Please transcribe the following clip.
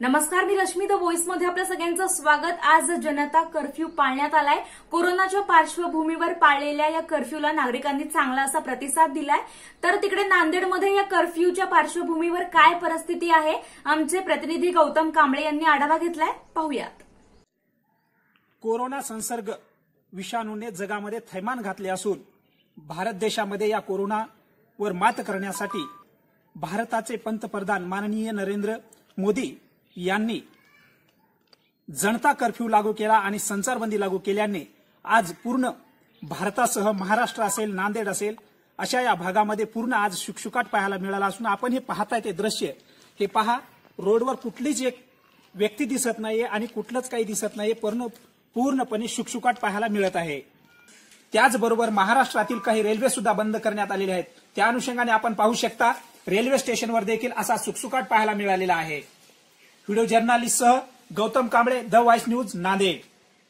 नमस्कार मी रश्मी द व्हॉइसमध्ये आपल्या सगळ्यांचं स्वागत. आज जनता कर्फ्यू पाळण्यात आलाय. कोरोनाच्या पार्श्वभूमीवर पाळलेल्या या कर्फ्यूला नागरिकांनी चांगला असा प्रतिसाद दिलाय. तर तिकडे नांदेडमध्ये या कर्फ्यूच्या पार्श्वभूमीवर काय परिस्थिती आहे आमचे प्रतिनिधी गौतम कांबळे यांनी आढावा घेतलाय. पाहूयात. कोरोना संसर्ग विषाणूने जगामध्ये थैमान घातले असून भारत देशामध्ये या कोरोनावर मात करण्यासाठी भारताचे पंतप्रधान माननीय नरेंद्र मोदी यांनी जनता कर्फ्यू लागू केला आणि संचारबंदी लागू केल्याने आज पूर्ण भारतासह महाराष्ट्र असेल नांदेड असेल अशा या भागामध्ये पूर्ण आज शुकशुकाट पाहायला मिळाला असून आपण हे पाहताय ते दृश्य. हे पहा रोडवर कुठलीच एक व्यक्ती दिसत नाहीये आणि कुठलंच काही दिसत नाहीये. पूर्ण पूर्णपणे शुकशुकाट पाहायला मिळत आहे. त्याचबरोबर महाराष्ट्रातील काही रेल्वे सुद्धा बंद करण्यात आलेल्या आहेत. त्या अनुषंगाने आपण पाहू शकता रेल्वे स्टेशनवर देखील असा सुकसुकाट पाहायला मिळालेला आहे. Video जर्नालिस्टसह Gautam Kamble the voice news Nanded.